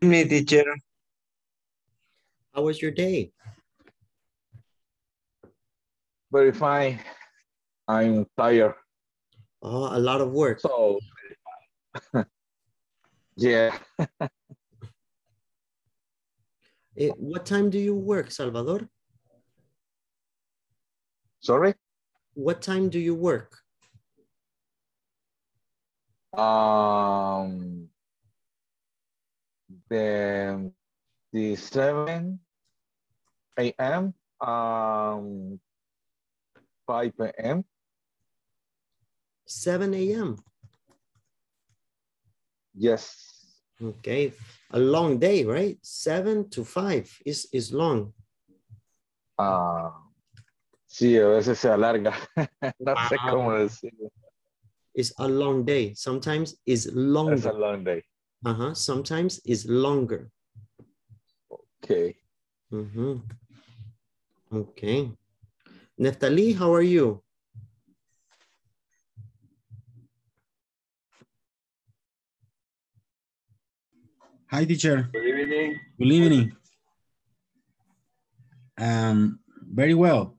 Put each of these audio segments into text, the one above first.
Me, teacher. How was your day? Very fine. I'm tired. Oh, a lot of work. So, yeah. Eh, what time do you work, Salvador? Sorry? What time do you work? Um, the, the 7 a.m. Um, 5 p.m. 7 a.m. Yes. Okay, a long day, right? 7 to 5 is, is long. Ah, sí, a veces se alarga. no sé cómo decirlo. It's a long day. Sometimes is longer. It's a long day. Uh-huh. Sometimes is longer. Okay. Mhm. Okay. Neftali, how are you? Hi, teacher. Good evening. Good evening. Um, very well.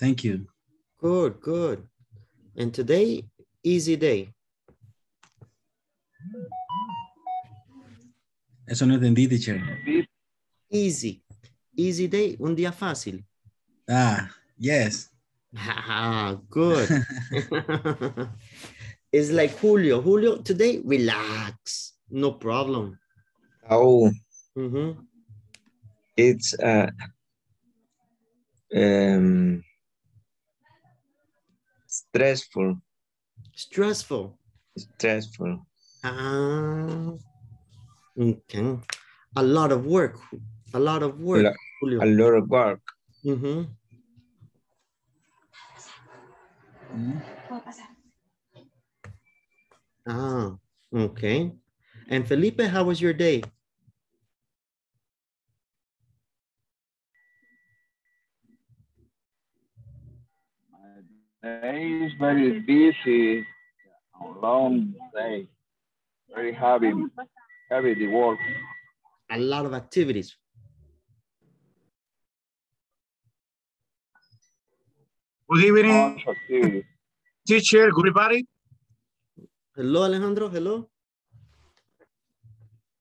Thank you. Good, good. And today, easy day. Eso no entendí, teacher. Easy. Easy day, un día fácil. Ah, yes. Ah, good. it's like Julio. Julio, today, relax. No problem. Oh, Mhm. it's uh, um, stressful, Stressful. stressful. Ah, okay. A lot of work. A lot of work, Lo- Julio. A lot of work. Mhm. Ah, okay. And Felipe, how was your day? Day is very busy, a long day, very heavy, heavy the work. A lot of activities. Good evening, Much activity. teacher, everybody. Hello, Alejandro. Hello.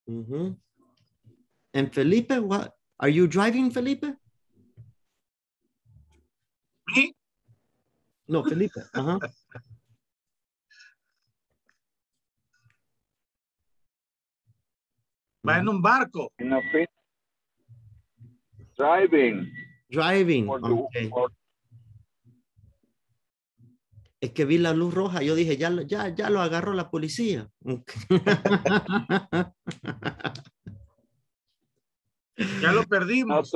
Mhm. And Felipe, what? Are you driving, Felipe? Me? No, Felipe. Uh-huh. Va en un barco. In a. Driving. Driving. Okay. Es que vi la luz roja. Yo dije, ya, lo- ya, ya lo agarró la policía. Ya lo perdimos.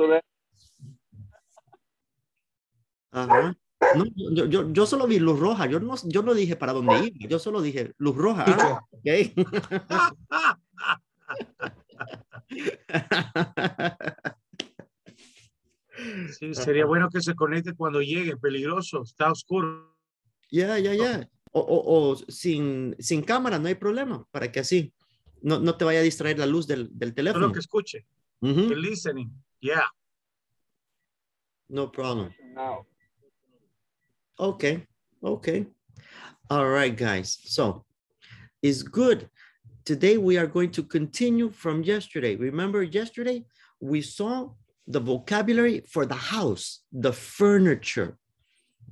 Ajá. No, yo, yo, yo solo vi luz roja. Yo no, yo no dije para dónde iba. Yo solo dije luz roja. Ah, ok. Sí, sería bueno que se conecte cuando llegue. Peligroso, está oscuro. Ya, ya, ya. O, o- o sin, sin cámara, no hay problema. Para que así no, no te vaya a distraer la luz del, del Solo teléfono. que escuche. The listening. Yeah. No problem. Now. Okay, okay. All right, guys. So it's good. Today we are going to continue from yesterday. Remember yesterday we saw the vocabulary for the house, the furniture.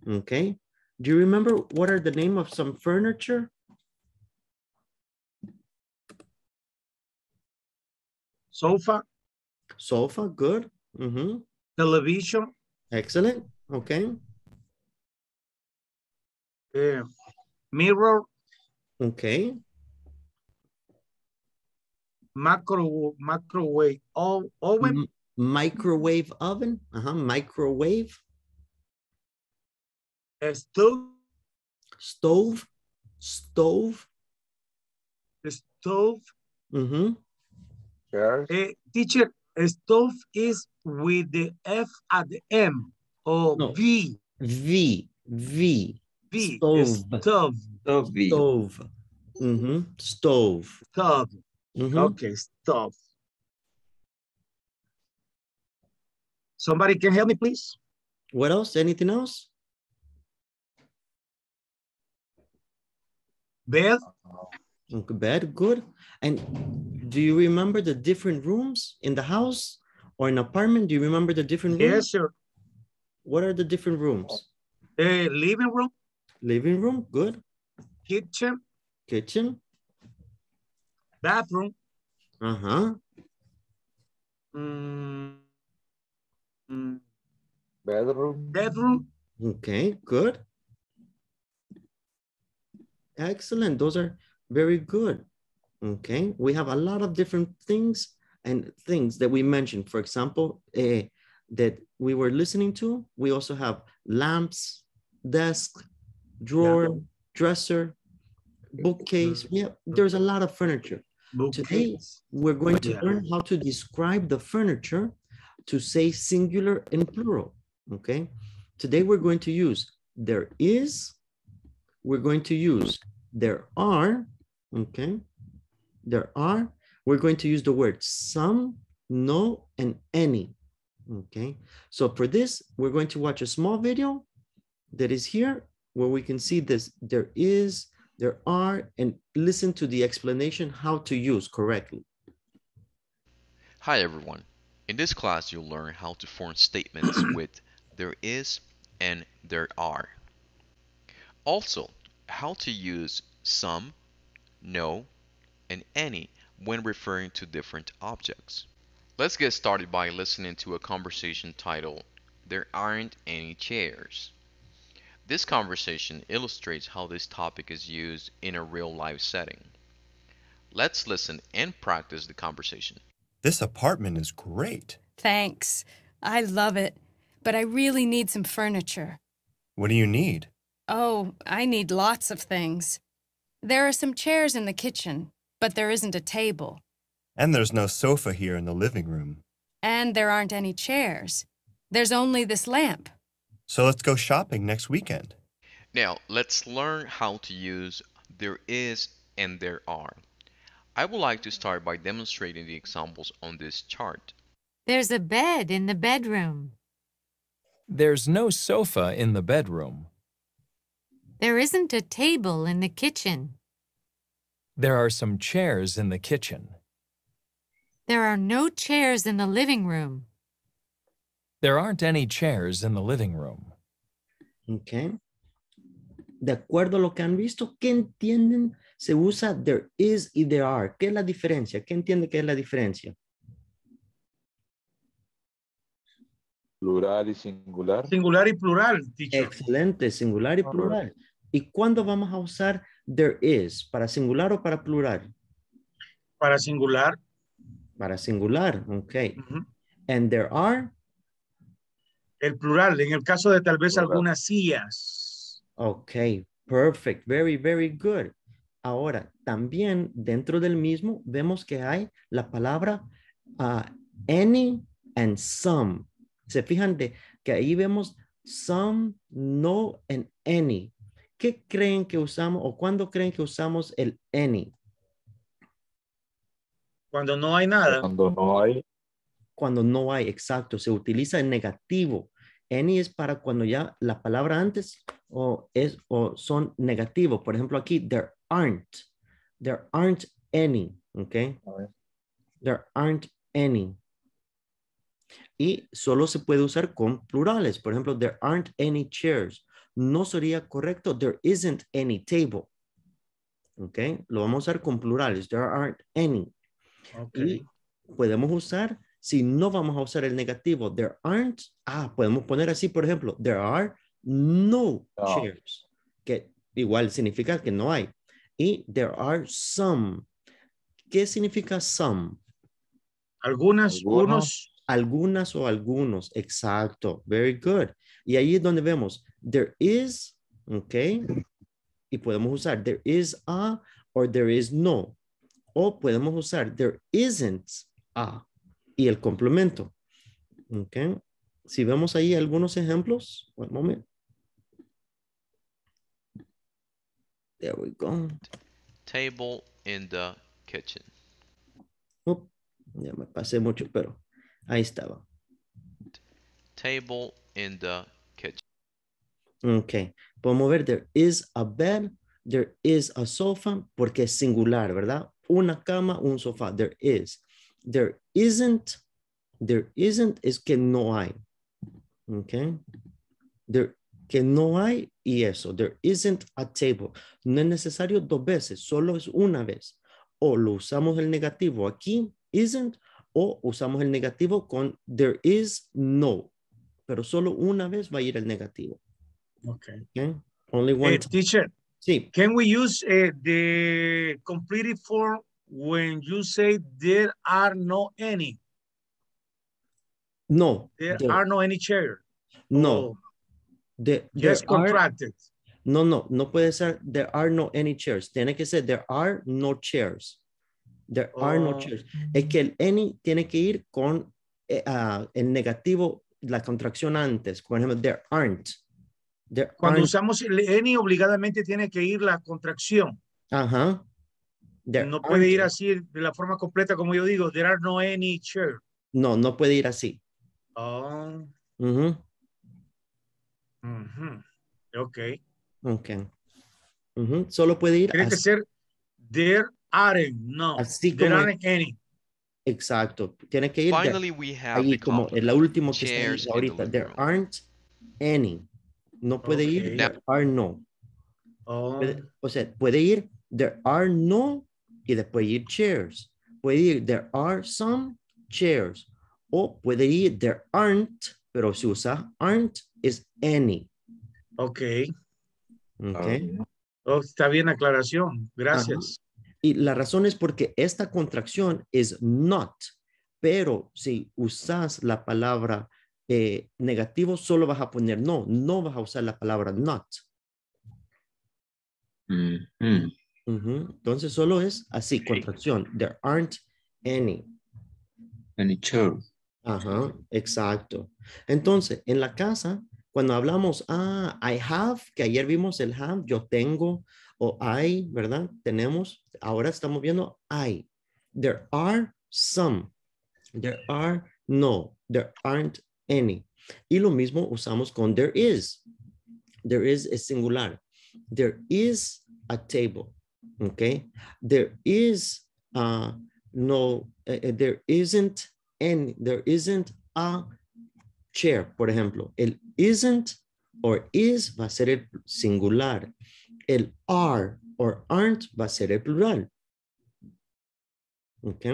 Okay. Do you remember what are the name of some furniture? Sofa, Sofa, good. Mhm. television, Excellent. Okay. eh, mirror, Okay. Macro, microwave, oven, M- microwave oven. Uh-huh. Microwave. stove, Stove. Stove. stove. Mm-hmm. Chairs. Eh, teacher, stove is with the F at the M or No. V. V. V. V. Stove. Stove. Toby. Stove. Mm-hmm. Stove. Stove. Mm-hmm. Okay, stop. Somebody can help me, please? What else? Anything else? Bed. Okay, bed, good. And do you remember the different rooms in the house or an apartment? Do you remember the different rooms? Yes, sir. What are the different rooms? Uh, living room. Living room, good. Kitchen. Kitchen bathroom, uh-huh. mm, mm, Bedroom. bedroom, Okay, good. Excellent. Those are very good. Okay, we have a lot of different things and things that we mentioned. For example, eh, that we were listening to. We also have lamps, desk, drawer, dresser, bookcase. Yeah, there's a lot of furniture. Today, we're going to Yeah. learn how to describe the furniture to say singular and plural, okay? Today, we're going to use there is, we're going to use there are, okay? There are, we're going to use the word some, no, and any, okay? So for this, we're going to watch a small video that is here where we can see this, there is, there are, and listen to the explanation how to use correctly. Hi everyone. In this class you'll learn how to form statements with there is and there are. Also, how to use some, no, and any when referring to different objects. Let's get started by listening to a conversation titled There Aren't Any Chairs. This conversation illustrates how this topic is used in a real life setting. Let's listen and practice the conversation. This apartment is great. Thanks. I love it. But I really need some furniture. What do you need? Oh, I need lots of things. There are some chairs in the kitchen, but there isn't a table. And there's no sofa here in the living room. And there aren't any chairs. There's only this lamp. So let's go shopping next weekend. Now, let's learn how to use there is and there are. I would like to start by demonstrating the examples on this chart. There's a bed in the bedroom. There's no sofa in the bedroom. There isn't a table in the kitchen. There are some chairs in the kitchen. There are no chairs in the living room. There aren't any chairs in the living room. Okay. De acuerdo a lo que han visto, ¿qué entienden? Se usa there is y there are. ¿Qué es la diferencia? ¿Qué entiende que es la diferencia? Plural y singular. Singular y plural, teacher. Excelente, singular y plural. ¿Y cuándo vamos a usar there is? ¿Para singular o para plural? Para singular. Para singular, ok. And there are, El plural, en el caso de tal vez Plural. algunas sillas. ok, perfect, very, very good. Ahora, también dentro del mismo vemos que hay la palabra ah, any and some. Se fijan de que ahí vemos some, no and any. ¿Qué creen que usamos o cuándo creen que usamos el any? Cuando no hay nada. Cuando no hay. Cuando no hay, exacto, se utiliza en negativo. Any es para cuando ya la palabra antes o es o son negativos. Por ejemplo, aquí there aren't. There aren't any, ¿ok? There aren't any. Y solo se puede usar con plurales. Por ejemplo, there aren't any chairs. No sería correcto, there isn't any table. ¿Ok? Lo vamos a usar con plurales. There aren't any. Ok. Y podemos usar, si no vamos a usar el negativo, there aren't, ah, podemos poner así, por ejemplo, there are no No. chairs, que igual significa que no hay. Y there are some. ¿Qué significa some? Algunas, Algunos. unos. Algunas o algunos, exacto, very good. Y ahí es donde vemos, there is, ok, y podemos usar there is a or there is no. O podemos usar there isn't a y el complemento. Ok. Si vemos ahí algunos ejemplos, one moment. There we go. Table in the kitchen. Ya me pasé mucho, pero ahí estaba. table in the kitchen. Ok, podemos ver, there is a bed, there is a sofa, porque es singular, ¿verdad? Una cama, un sofá, there is. There isn't, there isn't es que no hay. Ok, there, que no hay y eso, there isn't a table. No es necesario dos veces, solo es una vez. O lo usamos el negativo aquí, isn't, o usamos el negativo con there is no, pero solo una vez va a ir el negativo. Okay. Okay. Only one. Eh, teacher, Sí, can we use uh, the completed form when you say there are no any? no, There there- are no any chair. no. Oh, The- there are- contracted. no, no, no puede ser there are no any chairs. Tiene que ser there are no chairs. There are no Oh. chairs. Es que el any tiene que ir con eh, ah, el negativo, la contracción antes. Por ejemplo, there aren't. There Cuando aren't. usamos el any, obligadamente tiene que ir la contracción. Ajá. There no puede ir así de la forma completa como yo digo. There are no any chair. No, no puede ir así. Oh, Ujú, ujú. Ok. Ok. Ujú, Solo puede ir Tiene que así. ser there aren't. No. Así there como- aren't any. Exacto. Tiene que ir Finally, we have ahí como el último que está the ahorita. There aren't any. No puede ir. There are no. Oh, Puede- o sea, puede ir. There are no y después ir chairs. Puede ir. There are some chairs. O puede ir. There aren't. Pero si usa aren't es any. ok. Okay. Oh, está bien aclaración. Gracias. Y la razón es porque esta contracción es not, pero si usas la palabra eh, negativo, solo vas a poner no, no vas a usar la palabra not. Entonces solo es así, contracción. There aren't any. Any chair. Ajá, exacto. Entonces, en la casa, cuando hablamos, ah, I have, que ayer vimos el have, yo tengo, o I, ¿verdad? Tenemos, ahora estamos viendo I. There are some. There are no. There aren't any. Y lo mismo usamos con there is. There is es singular. There is a table. Okay. There is uh, no, eh, eh, there isn't any, there isn't a chair, por ejemplo. El isn't or is va a ser el singular. El are or aren't va a ser el plural. Ok.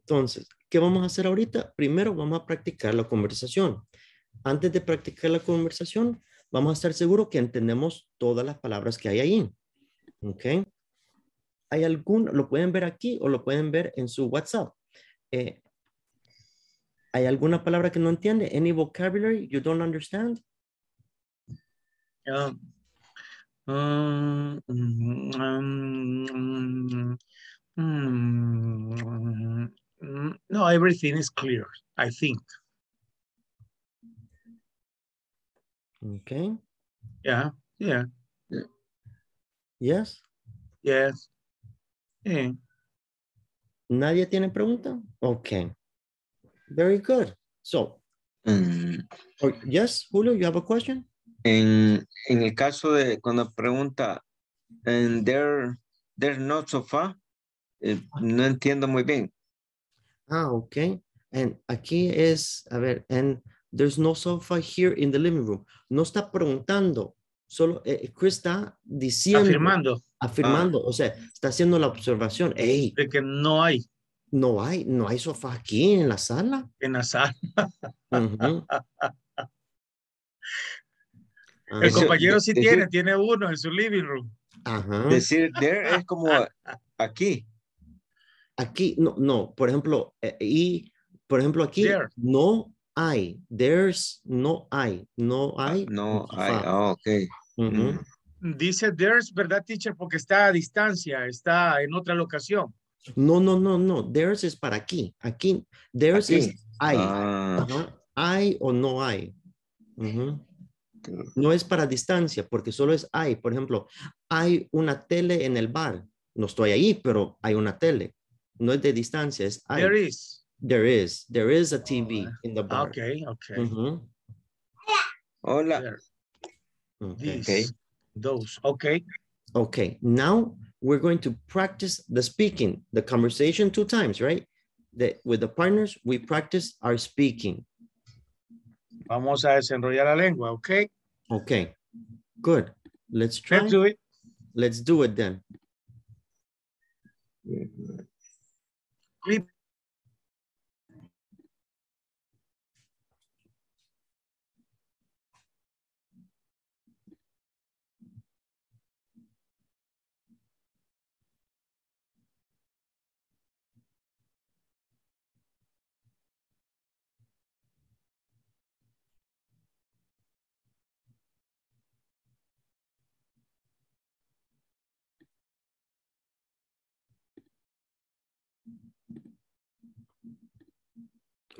Entonces, ¿qué vamos a hacer ahorita? Primero vamos a practicar la conversación. Antes de practicar la conversación, vamos a estar seguros que entendemos todas las palabras que hay ahí. ¿Ok? ¿Hay algún, lo pueden ver aquí o lo pueden ver en su WhatsApp? Eh, ¿Hay alguna palabra que no entiende? Any vocabulary you don't understand? Um, um, no, everything is clear, I think. Okay. Yeah, yeah, Yes. yes. Yeah. ¿Nadie tiene pregunta? Okay. Very good. So, Mm, or- yes, Julio, you have a question? En, en el caso de cuando pregunta, and there, there's no sofá, eh, no entiendo muy bien. Ah, okay. And aquí es, a ver, and there's no sofa here in the living room. No está preguntando, solo eh, Chris está diciendo. Afirmando Afirmando, o sea, está haciendo la observación. Hey, de que no hay no hay, no hay sofá aquí en la sala. en la sala. Ujú. El Eso- compañero sí de- tiene, tiene uno en su living room. Ajá. Decir there es como aquí. Aquí, no, no, por ejemplo, eh, y, por ejemplo, aquí There. no hay, there's no hay, no hay. No hay, ah, ok. Mm. Dice there's, ¿verdad, teacher? Porque está a distancia, está en otra locación. No, no, no, no, there's es para aquí, aquí, there's Aquí. es hay, Ah, hay o no hay. No es para distancia, porque solo es hay. Por ejemplo, hay una tele en el bar. No estoy ahí, pero hay una tele. No es de distancia, es hay. There is. There is, there is a TV in the bar. Okay, okay. Hola. Okay. Those, okay. Okay, now we're going to practice the speaking, the conversation two times, right? The, with the partners, we practice our speaking. Vamos a desenrollar la lengua, okay? Okay, good. Let's try. Let's do it. Let's do it then.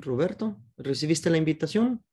Roberto, ¿recibiste la invitación?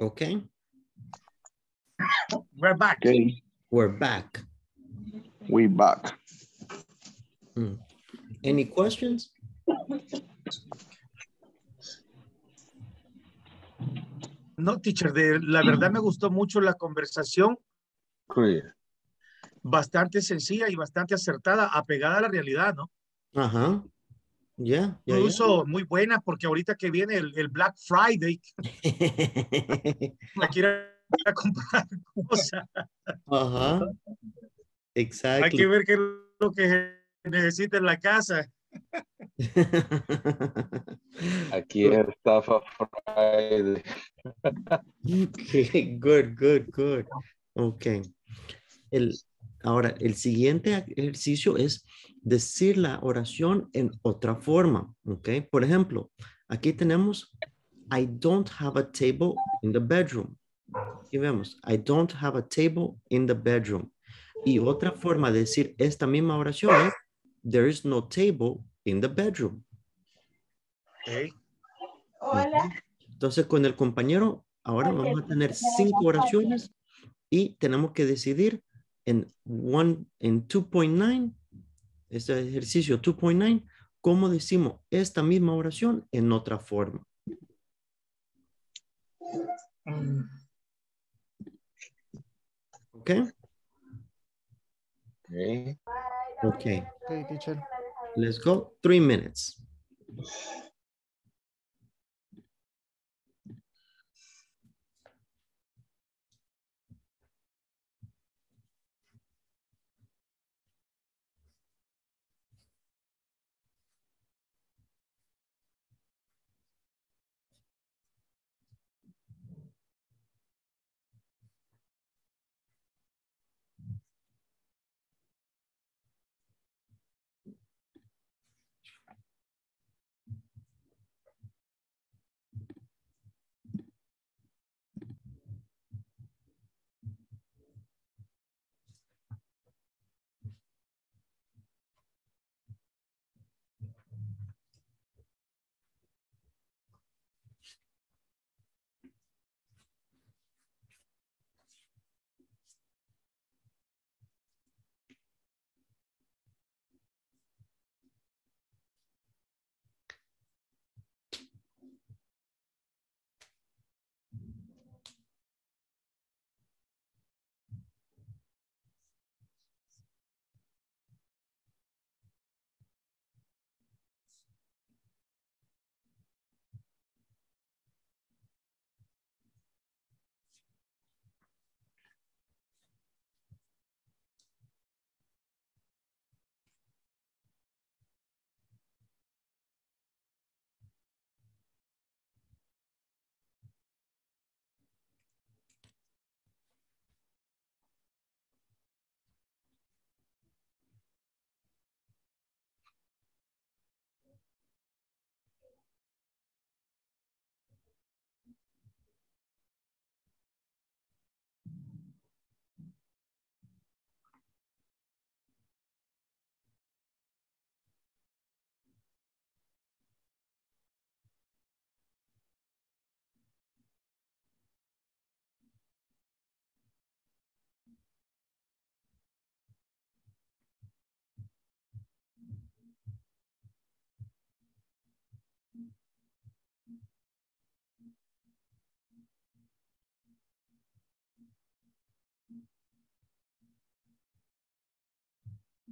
Okay, We're back. Okay, we're back. we back. Any questions? No, teacher, de, la verdad me gustó mucho la conversación, Clear. bastante sencilla y bastante acertada, apegada a la realidad, ¿no? Ajá. Ya, ya, ya. Incluso muy buena, porque ahorita que viene el, el Black Friday, la quiero ir a comprar cosas. Ajá. Hay Exactly. que ver qué es lo que necesita en la casa. Aquí está Friday. Okay, good, good, good. Okay. El, ahora, el siguiente ejercicio es decir la oración en otra forma. Okay. Por ejemplo, aquí tenemos I don't have a table in the bedroom. Y vemos, I don't have a table in the bedroom. Y otra forma de decir esta misma oración es There is no table in the bedroom. Ok. Ujú. Entonces, con el compañero, ahora vamos a tener cinco oraciones y tenemos que decidir en, one, en 2.9, este ejercicio 2.9, cómo decimos esta misma oración en otra forma. ¿Ok? Okay. Ok. Okay, teacher. Let's go. Three minutes.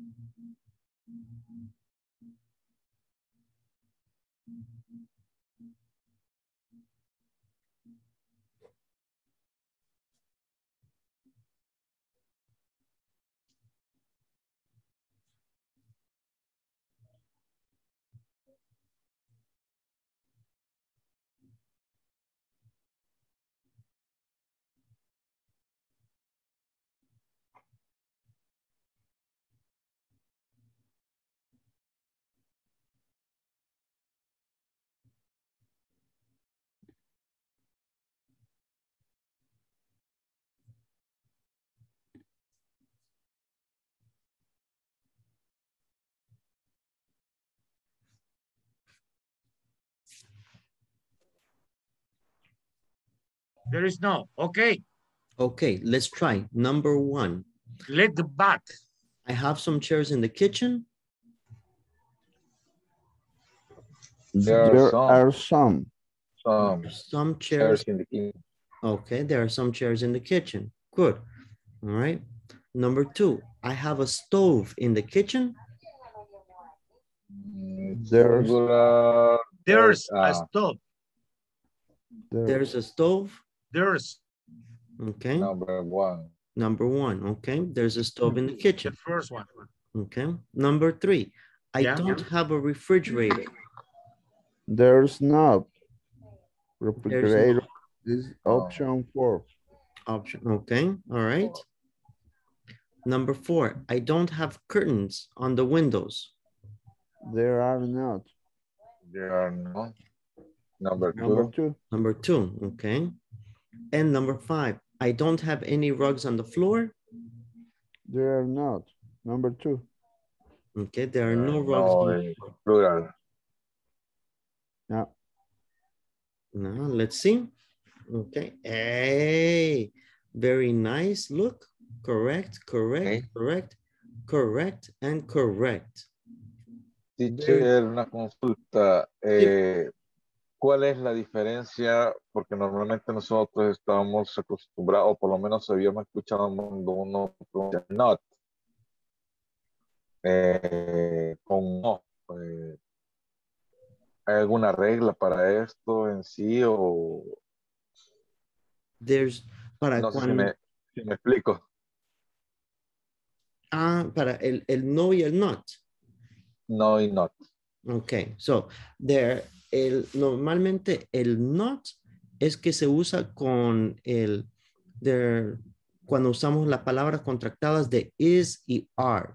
Thank mm -hmm. you. Mm -hmm. There is no. Okay. Okay, let's try. Number one. Let the back. I have some chairs in the kitchen. There are There some. are some. Some Some chairs chairs in the kitchen. Okay, there are some chairs in the kitchen. Good. All right. Number two, I have a stove in the kitchen. There's, uh, There's a stove. There's a stove. There's Okay. number one. Number one. Okay. There's a stove in the the kitchen. first one. Okay. Number three, I Yeah. don't have a refrigerator. There's not. There's Refrigerator no is option four. option. Okay. All right. Number four, I don't have curtains on the windows. There are not. There are not. Number Number two. two, Number two. Okay. And number five, I don't have any rugs on the floor. there are not. Number two, Okay. There are no rugs. no, on the floor. Plural. yeah. Now let's see. Okay. Hey, very nice. Look, correct, correct, Okay. correct, correct, and correct. Teacher, una consulta. eh, ¿Cuál es la diferencia? Porque normalmente nosotros estamos acostumbrados, o por lo menos habíamos escuchado cuando uno pronuncia not. eh, con no. eh, ¿Hay alguna regla para esto en sí o There's para no sé si cuando me, si me explico? ah para el, el no y el not. No y not. Okay, so there normalmente el not es que se usa con el cuando usamos las palabras contractadas de is y are.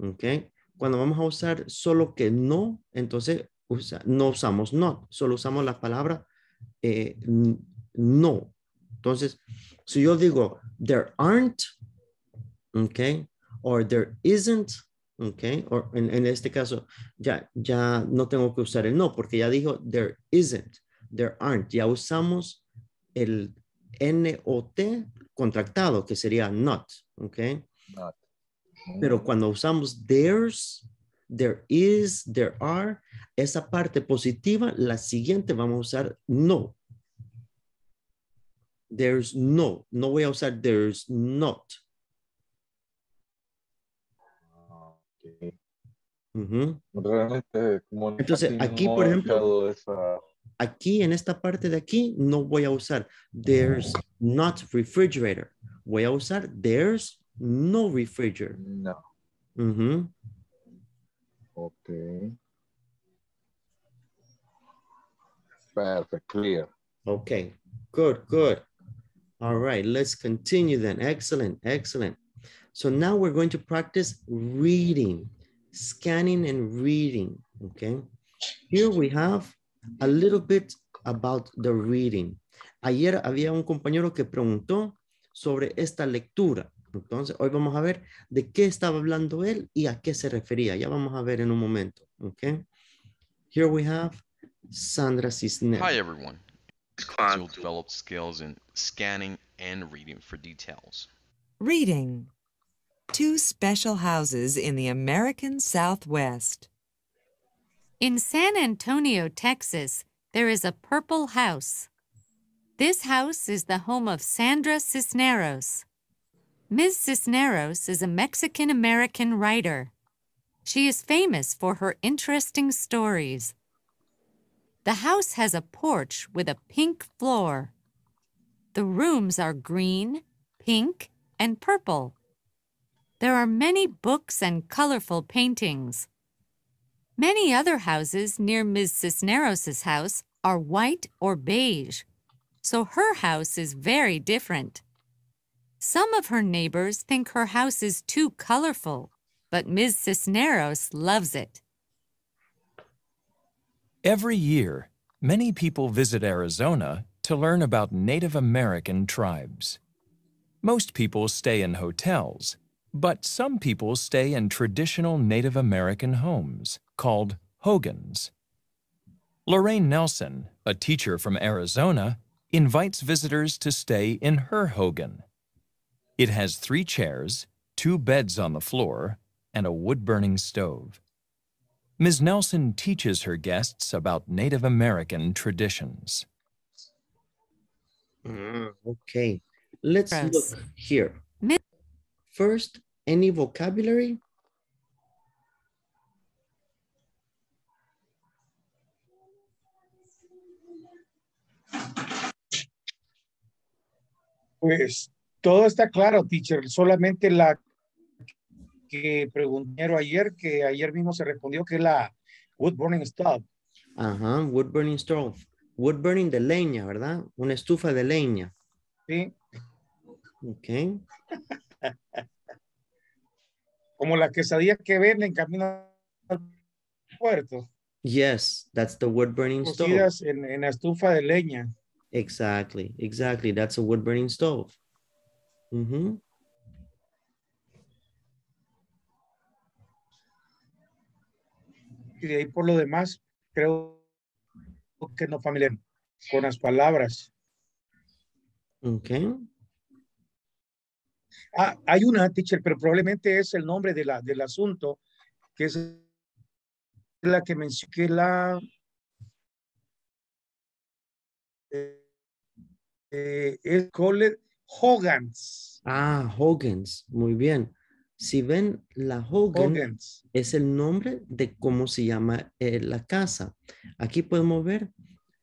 Okay, cuando vamos a usar solo que no, entonces no usamos not, solo usamos la palabra eh, no. Entonces, si yo digo there aren't, okay, or there isn't, okay, o en, en este caso ya, ya no tengo que usar el no porque ya dijo there isn't, there aren't, ya usamos el NOT contractado que sería not, okay. Not. Pero cuando usamos there's, there is, there are, esa parte positiva, la siguiente vamos a usar no. There's no, no voy a usar there's not. Realmente, como Entonces, aquí, no por ejemplo, esa- Aquí en esta parte de aquí no voy a usar there's not refrigerator. Voy a usar there's no refrigerator. No. Ujú. Ok. Perfect, clear. Okay, good, good. All right, let's continue then. Excellent, excellent. So now we're going to practice reading, scanning and reading, okay? Here we have a little bit about the reading. Ayer había un compañero que preguntó sobre esta lectura. Entonces, hoy vamos a ver de qué estaba hablando él y a qué se refería. Ya vamos a ver en un momento, okay? Here we have Sandra Cisneros. Hi everyone. This class you'll develop skills in scanning and reading for details. Reading. Two special houses in the American Southwest. In San Antonio, Texas, there is a purple house. This house is the home of Sandra Cisneros. Ms. Cisneros is a Mexican American writer. She is famous for her interesting stories. The house has a porch with a pink floor. The rooms are green, pink, and purple. There are many books and colorful paintings. Many other houses near Ms. Cisneros' house are white or beige, so her house is very different. Some of her neighbors think her house is too colorful, but Ms. Cisneros loves it. Every year, many people visit Arizona to learn about Native American tribes. Most people stay in hotels, but some people stay in traditional Native American homes called hogans. Lorraine Nelson, a teacher from Arizona, invites visitors to stay in her hogan. It has three chairs, two beds on the floor, and a wood-burning stove. Ms. Nelson teaches her guests about Native American traditions. Ah, okay. Let's Gross. look here. First, any vocabulary? Pues todo está claro, teacher. Solamente la que pregunté ayer, que ayer mismo se respondió que es la wood burning stove. Ajá, wood burning stove. Wood burning de leña, ¿verdad? Una estufa de leña. ¿sí? Ok. Como la quesadilla que venden camino al puerto, Yes, that's the wood burning stove. cocidas en, en la estufa de leña. Exactly, exactly. That's a wood burning stove. Ujú. Y de ahí por lo demás, creo que no familiar con las palabras. Ok. Ah, hay una, teacher, pero probablemente es el nombre de la, del asunto, que es la que mencioné, que la... eh, eh, es called Hogan's. Ah, Hogan's. Muy bien. Si ven, la Hogan Hogan's. es el nombre de cómo se llama eh, la casa. Aquí podemos ver,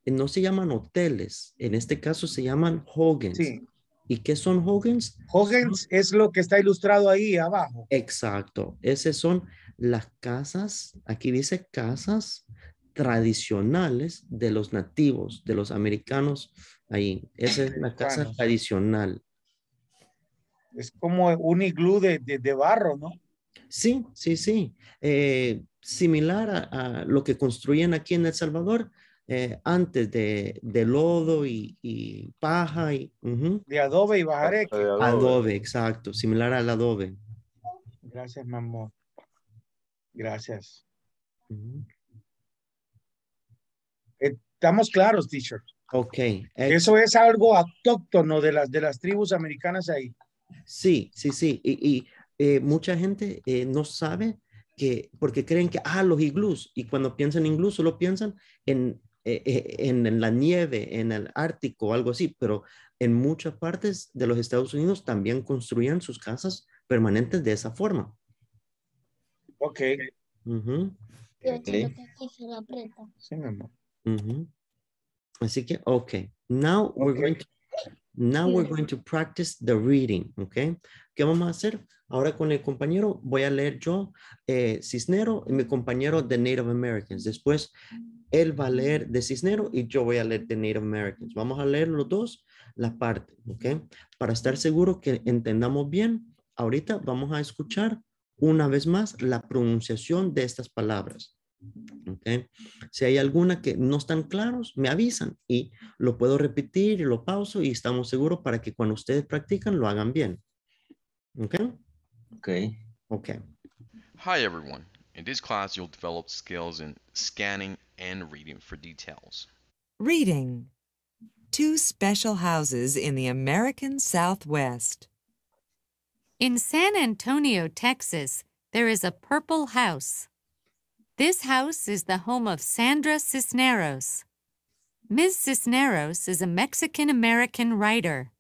eh, no se llaman hoteles. En este caso se llaman Hogan's. Sí. ¿Y qué son Hogan's? Hogan's es lo que está ilustrado ahí abajo. Exacto. Esas son las casas, aquí dice casas tradicionales de los nativos, de los americanos ahí. Esa es la casa tradicional. Es como un iglú de, de, de barro, ¿no? Sí, sí, sí. Eh, similar a, a lo que construían aquí en El Salvador eh, antes de, de lodo y, y paja y. De adobe y bajareque. Adobe. adobe, exacto, similar al adobe. Gracias, mamá. Gracias. Ujú. Estamos claros, teacher. Ok, Eso es algo autóctono de las, de las tribus americanas ahí. Sí, sí, sí. Y, y, eh, mucha gente eh, no sabe que, porque creen que, ah, los iglús, y cuando piensan en iglús solo piensan en, eh, eh, en, en la nieve, en el Ártico, algo así, pero en muchas partes de los Estados Unidos también construían sus casas permanentes de esa forma. Ok. Ujú, Sí, mi amor. ujú. Así que, ok. Now we're Ok. going to, now we're going to practice the reading, ok. ¿Qué vamos a hacer? Ahora con el compañero voy a leer yo eh, Cisnero y mi compañero de Native Americans. Después él va a leer de Cisnero y yo voy a leer de Native Americans. Vamos a leer los dos la parte, ¿ok? Para estar seguro que entendamos bien, ahorita vamos a escuchar una vez más la pronunciación de estas palabras. ¿ok? Si hay alguna que no están claros, me avisan y lo puedo repetir y lo pauso y estamos seguros para que cuando ustedes practican lo hagan bien. ¿Ok? Ok. Ok. Hi everyone. In this class, you'll develop skills in scanning and reading for details. Reading. Two special houses in the American Southwest. In San Antonio, Texas, there is a purple house. This house is the home of Sandra Cisneros. Ms. Cisneros is a Mexican American writer.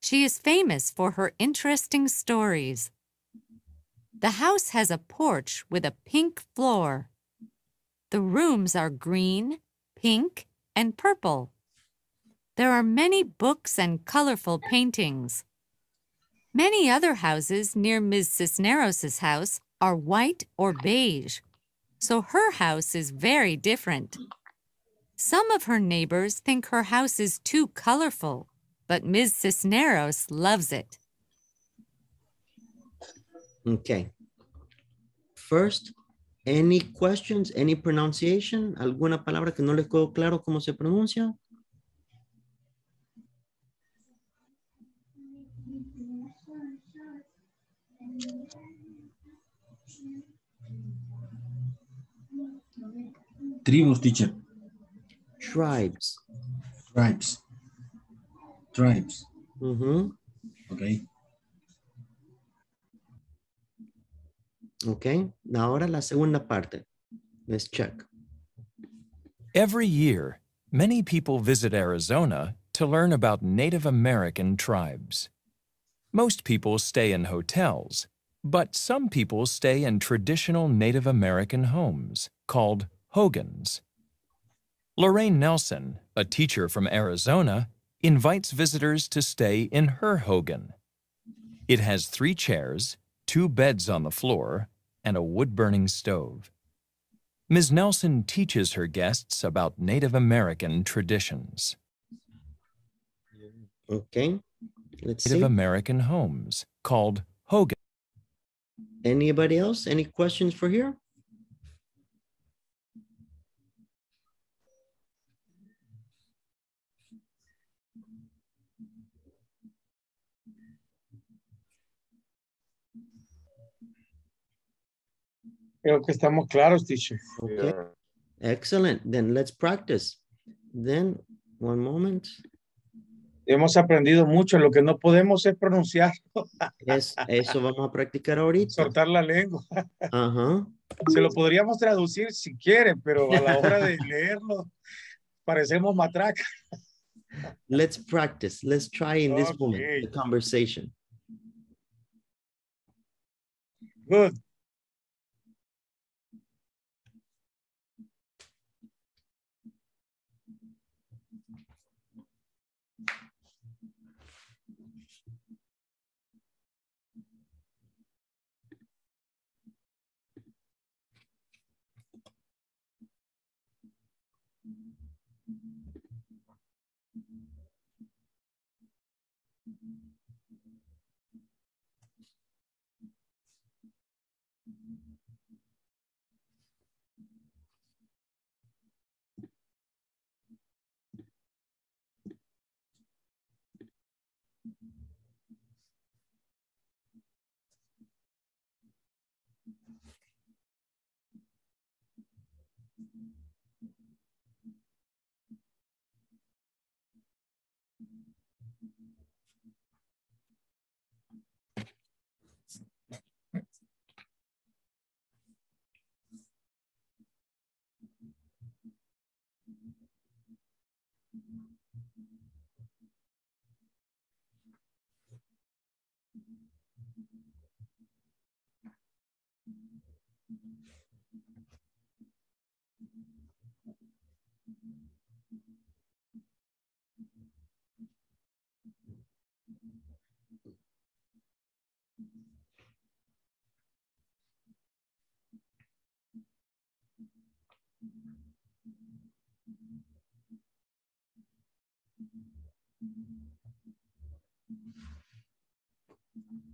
She is famous for her interesting stories. The house has a porch with a pink floor. The rooms are green, pink, and purple. There are many books and colorful paintings. Many other houses near Ms. Cisneros' house are white or beige, so her house is very different. Some of her neighbors think her house is too colorful, but Ms. Cisneros loves it. Okay. First, any questions, any pronunciation? ¿Alguna palabra que no les quedó claro cómo se pronuncia? Tribus, teacher. Tribes. Tribes. Tribes. Ujú. Okay. Ok. Ahora la segunda parte. Let's check. Every year, many people visit Arizona to learn about Native American tribes. Most people stay in hotels, but some people stay in traditional Native American homes called hogans. Lorraine Nelson, a teacher from Arizona, invites visitors to stay in her hogan. It has three chairs, two beds on the floor, and a wood-burning stove. Ms. Nelson teaches her guests about Native American traditions. Okay, let's see. Native see. American homes called hogan. Anybody else? Any questions for here? Creo que estamos claros, teacher. Okay, excellent. Then let's practice. Then, one moment. Hemos aprendido mucho. Lo que no podemos es pronunciar, Es, eso vamos a practicar ahorita. soltar la lengua. Ajá. Se lo podríamos traducir si quiere, pero a la hora de leerlo parecemos matraca. Let's practice. Let's try in this moment the conversation. Good. Thank you.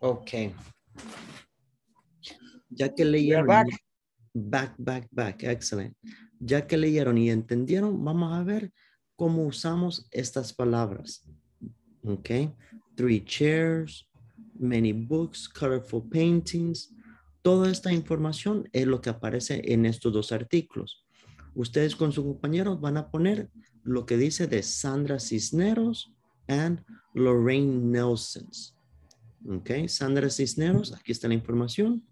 Ok. Ya que leyeron. back. Back, back, back. Excellent. Ya que leyeron y entendieron, vamos a ver cómo usamos estas palabras. Ok. Three chairs, many books, colorful paintings. Toda esta información es lo que aparece en estos dos artículos. Ustedes con sus compañeros van a poner lo que dice de Sandra Cisneros and Lorraine Nelsons. Ok, Sandra Cisneros, aquí está la información.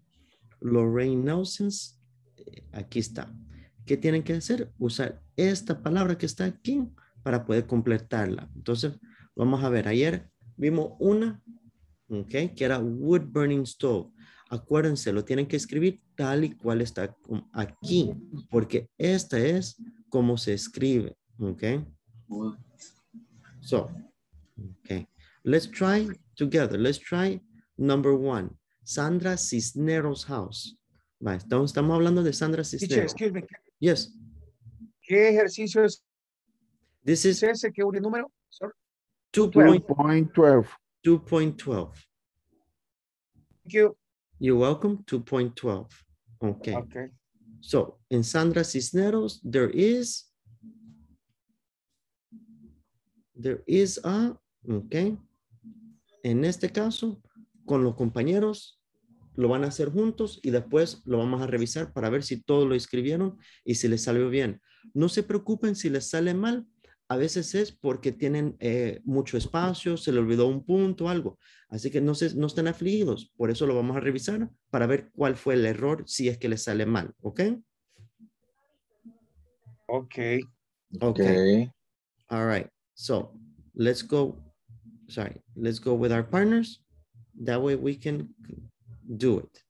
Lorraine Nelsons, eh, aquí está. ¿Qué tienen que hacer? Usar esta palabra que está aquí para poder completarla. Entonces, vamos a ver, ayer vimos una, ok, que era wood burning stove. Acuérdense, lo tienen que escribir tal y cual está aquí, porque esta es como se escribe, ok. So, okay. Let's try together. Let's try number one. Sandra Cisneros house. Va, estamos, estamos hablando de Sandra Teacher, Cisneros. excuse me. Yes, ¿Qué ejercicio es this is ese? ¿Qué un número? Sorry. 2.12. 2.12. 2.12. Thank you. You're welcome. 2.12. Okay. Okay. So in Sandra Cisneros, there is there is a, okay. En este caso, con los compañeros, lo van a hacer juntos y después lo vamos a revisar para ver si todo lo escribieron y si les salió bien. No se preocupen si les sale mal. A veces es porque tienen eh, mucho espacio, se le olvidó un punto, algo. Así que no, se, no estén afligidos. Por eso lo vamos a revisar para ver cuál fue el error si es que les sale mal. ¿Ok? Okay. Okay. All right. So let's go. Sorry. Let's go with our partners. That way we can do it.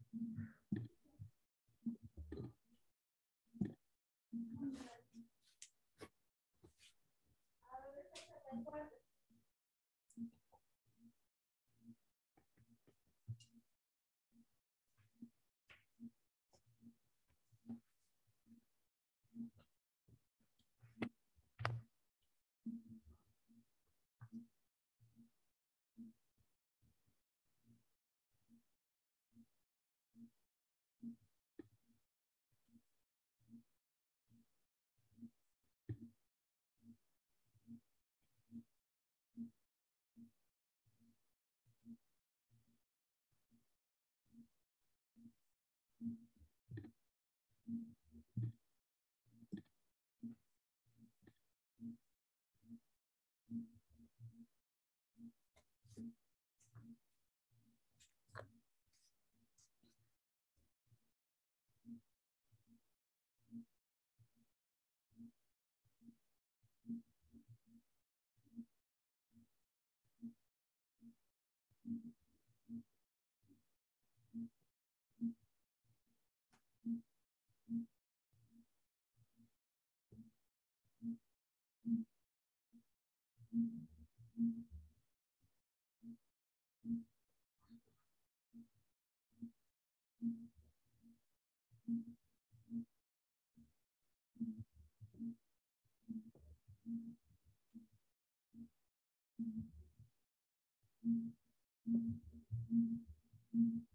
Mm-hmm.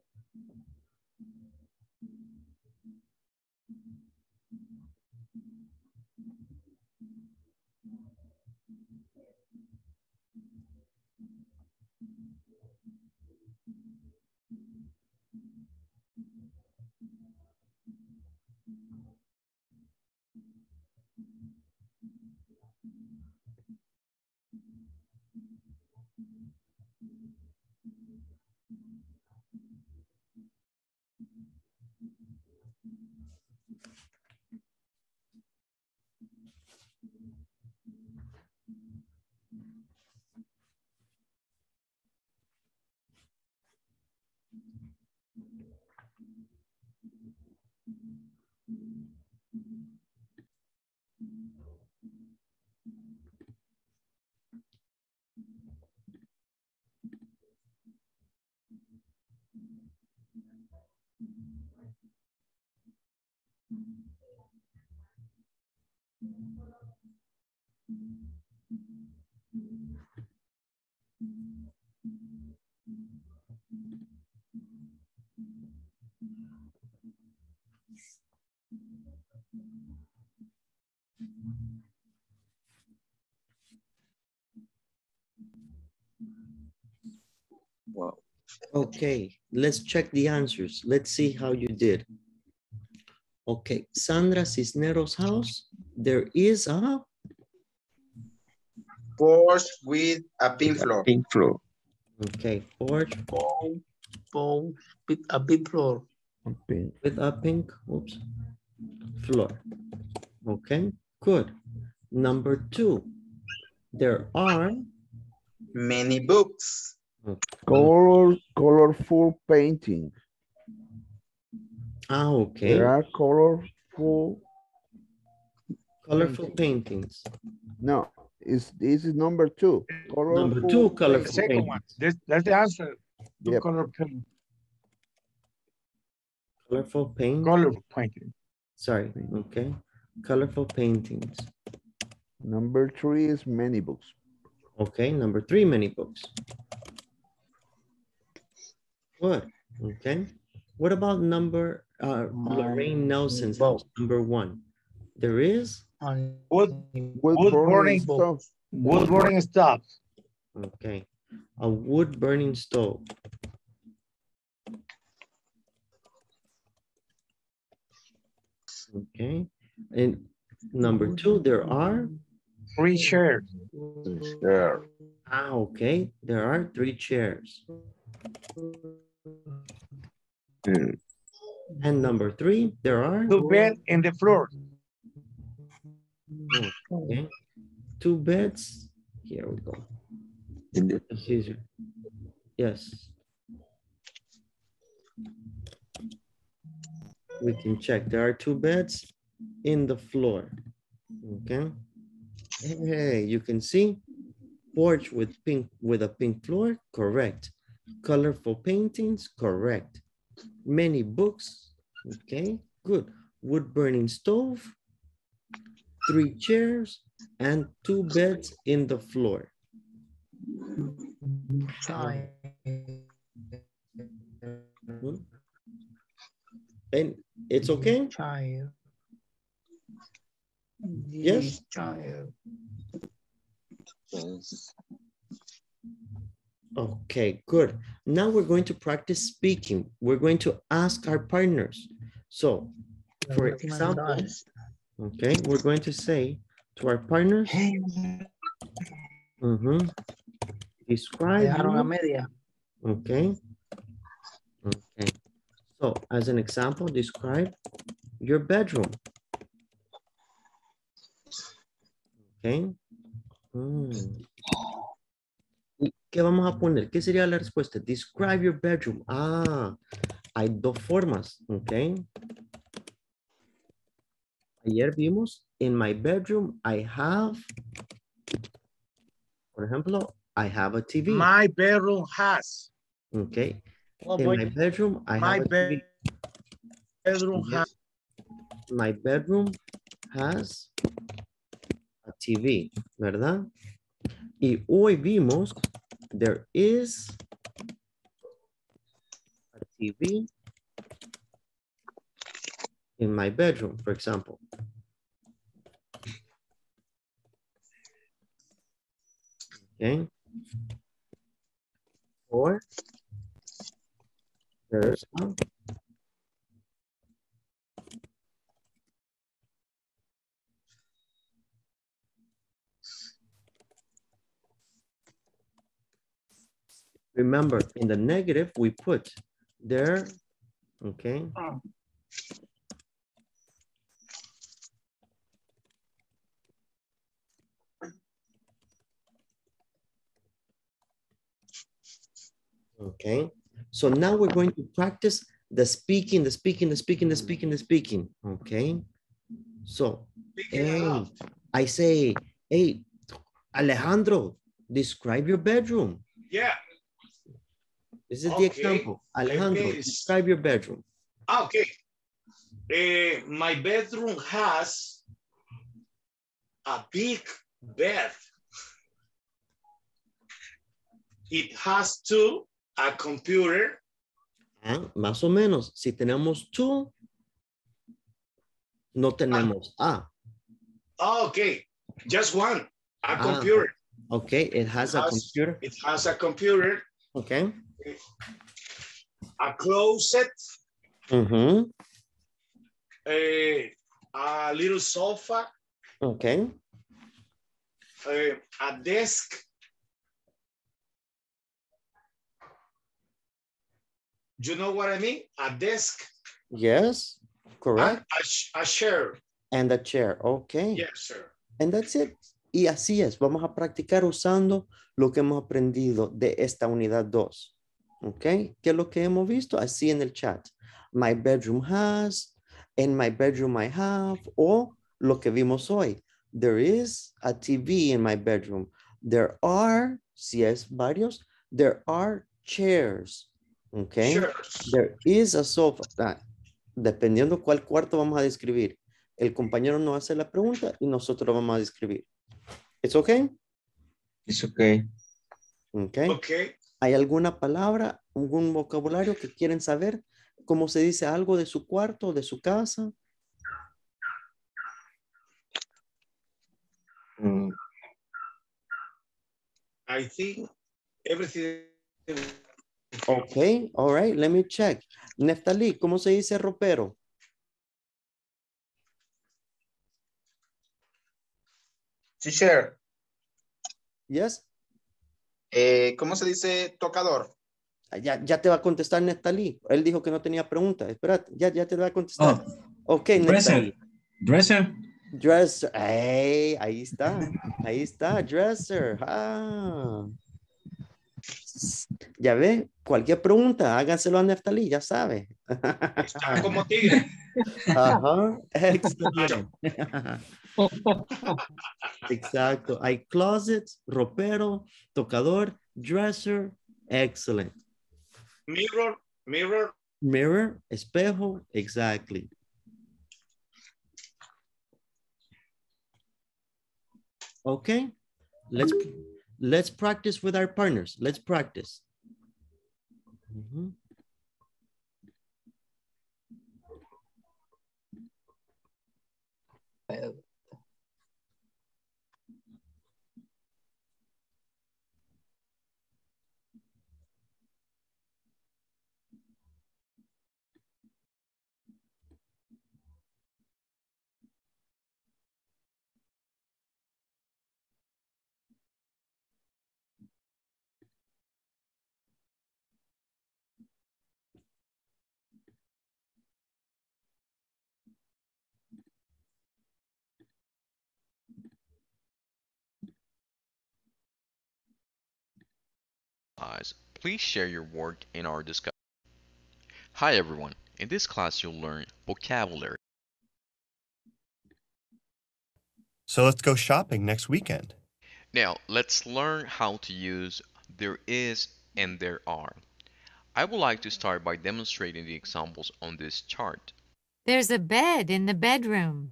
Okay, let's check the answers. Let's see how you did. Okay, Sandra Cisneros' house, there is a Porch with a pink floor. Pink floor. Okay, porch Bowl with a big floor. Pink. with a pink, oops, floor. Okay, good. Number two, there are Many books. Color, colorful painting. ah, okay, There are colorful, colorful paintings. no, is this is number two. Number Colorful two, The colorful second one, this, that's the answer. Two Yep. color paint, Colorful paint, color painting. sorry, okay, colorful paintings. Number three is many books. Okay, number three, many books. Good, okay. What about number, uh, Lorraine Nelson's house, number one? There is, And Wood, Wood wood burning burning, stuff. wood burning stove. okay, a wood burning stove. Okay, and number two, there are, Three chairs. Yeah. ah, okay, there are three chairs. Mm, And number three, there are, Two bed in the floor. Okay, two beds. Here we go. Yes. We can check. There are two beds in the floor. Okay. Hey, you can see porch with pink with a pink floor, correct. Colorful paintings, correct. Many books, okay, good. Wood burning stove, three chairs, and two beds in the floor. child. Hmm? And it's okay? Child. Yes? Child. Okay, good. Now we're going to practice speaking. We're going to ask our partners. So, for example, okay, we're going to say to our partners, mhm, describe, Dejaron a media. okay, okay. So, as an example, describe your bedroom. Okay. Mm. ¿Y ¿Qué vamos a poner? ¿Qué sería la respuesta? Describe your bedroom. Ah, hay dos formas, ¿ok? Ayer vimos, in my bedroom, I have, por ejemplo, I have a TV. My bedroom has. Okay. Oh, in boy. my bedroom, I My have a TV. Bedroom Yes. has. My bedroom has a TV, ¿verdad? Y hoy vimos, there is a TV in my bedroom, for example. Okay. Or there's a Remember, in the negative, we put there, okay? Oh. Okay, so now we're going to practice the speaking, the speaking, the speaking, the speaking, the speaking, okay? So, hey, I say, hey, Alejandro, describe your bedroom. Yeah. This is the example. Alejandro, okay. describe your bedroom. Ah, okay. Eh, my bedroom has a big bed. It has two, a computer. Ah, más o menos, si tenemos two, no tenemos a. Ah, okay. Just one, a Ah, computer. Okay, it has a has- computer. It has a computer Okay. a closet, Mm-hmm. a, a little sofa, Okay. a, a desk, you know what I mean? A desk, Yes. Correct. a, chair. And a chair. Okay. Yes, sir. And that's it. Y así es. Vamos a practicar usando lo que hemos aprendido de esta unidad 2. ¿Ok? ¿Qué es lo que hemos visto? Así en el chat. My bedroom has, in my bedroom I have, o lo que vimos hoy. There is a TV in my bedroom. There are, si es varios, there are chairs. ¿Ok? Chairs. There is a sofa. Ah, dependiendo cuál cuarto vamos a describir. El compañero nos hace la pregunta y nosotros lo vamos a describir. ¿Es ok? It's okay. Ok. Okay. ¿Hay alguna palabra, algún vocabulario que quieren saber? ¿Cómo se dice algo de su cuarto, de su casa? Mm, I think everything. Ok, all right, let me check. Neftali, ¿cómo se dice ropero? Teacher, Yes? eh, ¿cómo se dice tocador? Ah, Ya, ya te va a contestar Neftali. Él dijo que no tenía pregunta. Espérate, ya, ya te va a contestar. ok, Neftali. Dresser. Dresser. Dresser. Ey, ahí está. Ahí está, dresser. Ah. Ya ve, cualquier pregunta, háganselo a Neftali, ya sabe. Está como tigre. Ajá, excelente. Exacto. Hay closet, ropero, tocador, dresser, excellent. Mirror, mirror. Mirror, espejo, exactly. Okay, let's let's practice with our partners. Let's practice. Mhm. Eyes, please share your work in our discussion. Hi everyone, in this class you'll learn vocabulary. So let's go shopping next weekend. Now, let's learn how to use there is and there are. I would like to start by demonstrating the examples on this chart. There's a bed in the bedroom.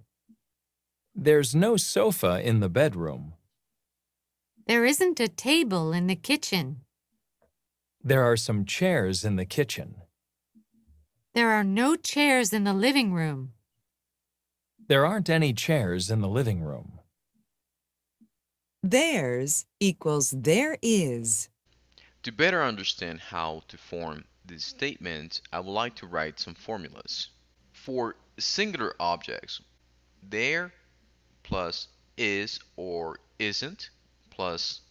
There's no sofa in the bedroom. There isn't a table in the kitchen. There are some chairs in the kitchen. There are no chairs in the living room. There aren't any chairs in the living room. There's equals there is. To better understand how to form this statement, I would like to write some formulas. For singular objects, there plus is or isn't plus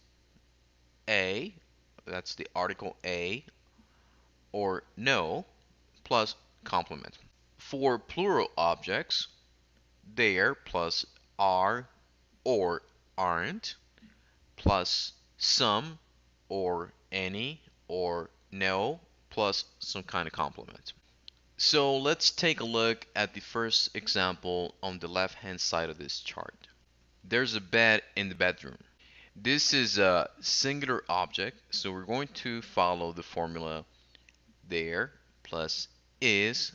a, that's the article a, or no plus complement. For plural objects, there plus are or aren't plus some or any or no plus some kind of complement. So let's take a look at the first example on the left hand side of this chart. There's a bed in the bedroom. This is a singular object, so we're going to follow the formula there plus is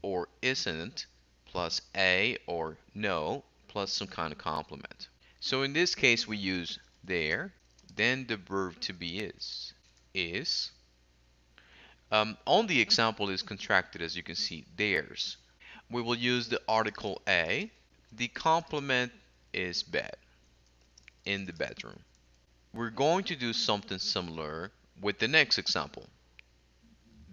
or isn't plus a or no plus some kind of complement. So in this case we use there, then the verb to be is, is. Um, on the example is contracted as you can see, there's. We will use the article a. The complement is bed, in the bedroom. We're going to do something similar with the next example.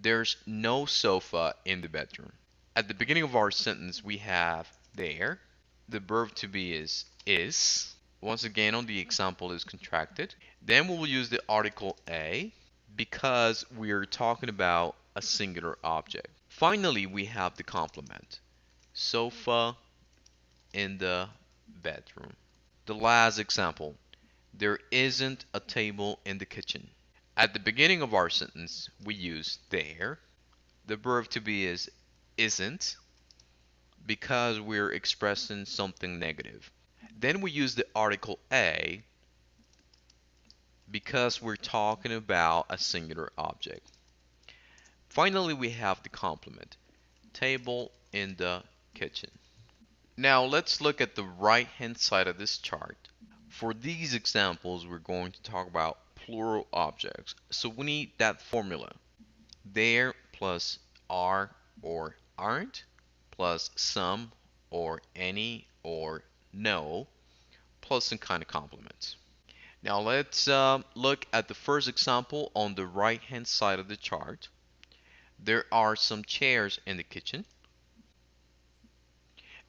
There's no sofa in the bedroom. At the beginning of our sentence, we have there. The verb to be is is. Once again, on the example is contracted. Then we will use the article a because we're talking about a singular object. Finally, we have the complement. Sofa in the bedroom. The last example. There isn't a table in the kitchen. At the beginning of our sentence, we use there. The verb to be is isn't because we're expressing something negative. Then we use the article a because we're talking about a singular object. Finally, we have the complement. Table in the kitchen. Now let's look at the right hand side of this chart. For these examples, we're going to talk about plural objects. So we need that formula. There plus are or aren't plus some or any or no plus some kind of complement. Now let's uh, look at the first example on the right hand side of the chart. There are some chairs in the kitchen.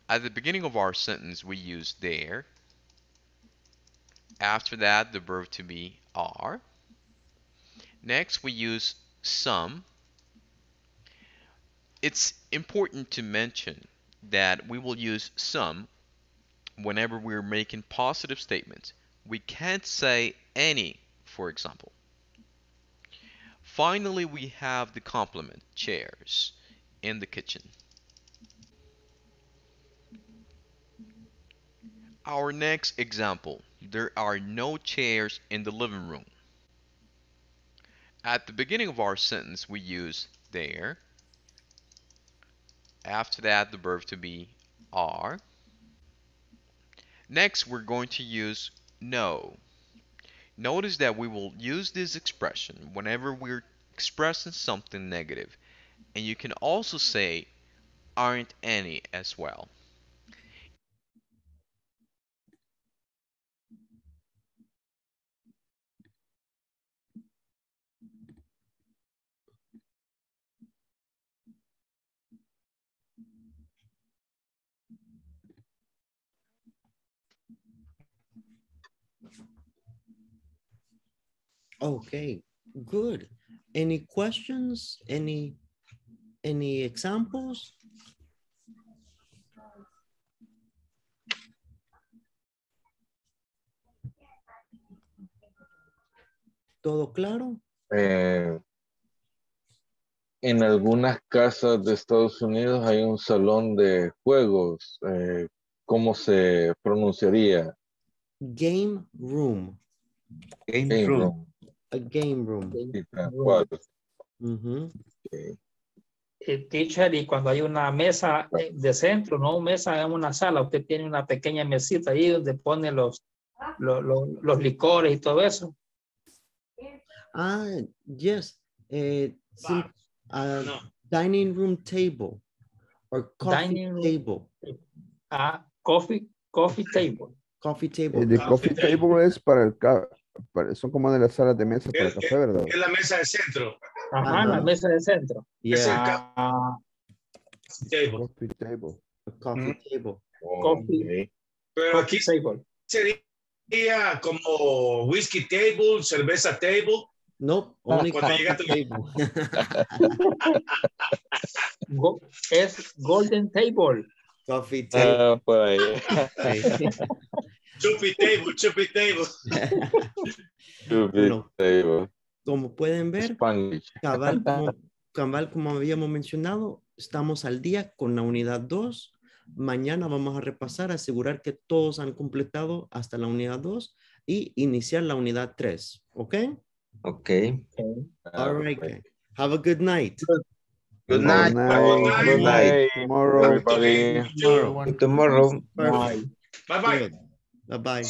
At the beginning of our sentence we use there. After that the verb to be are. Next we use some. It's important to mention that we will use some whenever we're making positive statements. We can't say any, for example. Finally, we have the complement, chairs, in the kitchen. Our next example, there are no chairs in the living room. At the beginning of our sentence, we use there. After that, the verb to be are. Next, we're going to use no. Notice that we will use this expression whenever we're expressing something negative. And you can also say aren't any as well. Okay, good. Any questions? Any any examples? ¿Todo claro? Eh, en algunas casas de Estados Unidos hay un salón de juegos. Eh, ¿Cómo se pronunciaría? Game room. Game, Game room. room. A game room. Sí. Ujú. Eh, teacher, y cuando hay una mesa eh, de centro, no mesa en una sala, usted tiene una pequeña mesita ahí donde pone los, los, los, los licores y todo eso. Ah, yes. Eh, sim- uh, Dining room table or coffee Dining table. Ah, coffee, coffee table. Coffee table. El coffee table es para el son como de las salas de mesa para el café, ¿verdad? Es la mesa de centro. Ajá, la mesa de centro. Yeah. Ah, Table. Coffee table. A coffee table. coffee, Pero aquí table. sería como whisky table, cerveza table. Nope, only Cuando coffee llega tu- table. Go- es golden table. coffee table. Ah, por ahí. Chupi table, chupi table. Bueno. Table. Como pueden ver, cabal como, cabal, como habíamos mencionado, estamos al día con la unidad 2. Mañana vamos a repasar, asegurar que todos han completado hasta la unidad 2 y iniciar la unidad 3. ¿Ok? Ok. All right, guys. Have a good night. Good night. Good night. Tomorrow. Everybody. Tomorrow. Perfect. Bye bye. Bye-bye.